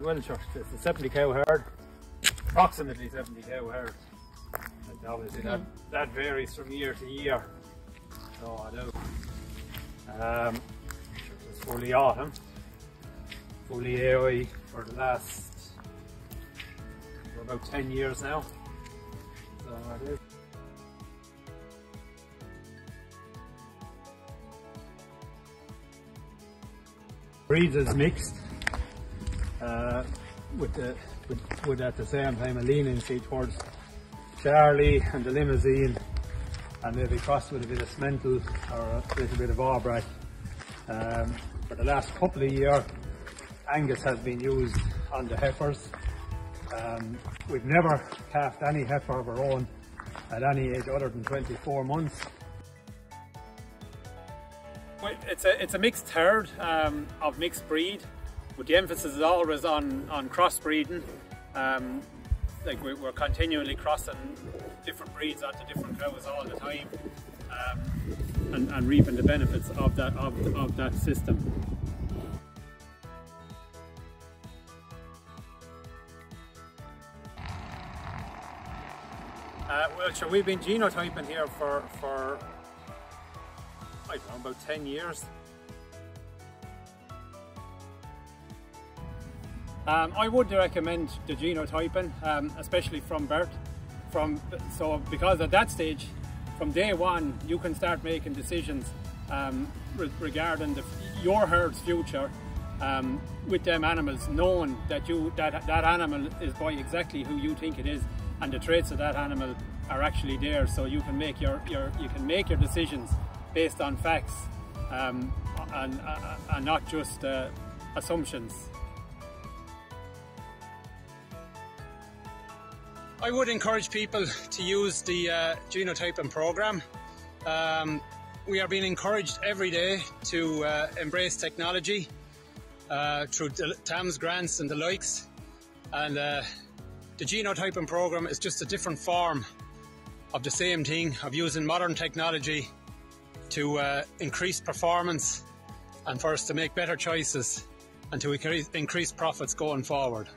Well, sure, it's a 70 cow herd, approximately 70 cow herd. And obviously that, that varies from year to year. So I do. Um, it's fully autumn, fully AI for the last for about 10 years now. So I do. Breeds is mixed uh, with the with, with at the same time a leniency towards Charlie and the Limousin and maybe crossed with a bit of Simmental or a little bit of Aubrac. Um, for the last couple of years Angus has been used on the heifers. Um, we've never calved any heifer of our own at any age other than 24 months. Well, It's a, it's a mixed herd um, of mixed breed, but the emphasis is always on, on crossbreeding. Um, like we're, we're continually crossing different breeds onto different cows all the time um, and, and reaping the benefits of that, of, of that system. Uh, well, sure, we've been genotyping here for, for I don't know, about 10 years. Um, I would recommend the genotyping, um, especially from birth. From so because at that stage, from day one, you can start making decisions um, re regarding the, your herd's future um, with them animals, knowing that you that that animal is by exactly who you think it is, and the traits of that animal are actually there. So you can make your, your you can make your decisions based on facts um, and, uh, and not just uh, assumptions. I would encourage people to use the uh, genotyping program. Um, we are being encouraged every day to uh, embrace technology uh, through TAMS grants and the likes. And uh, the genotyping program is just a different form of the same thing of using modern technology to uh, increase performance and for us to make better choices and to increase profits going forward.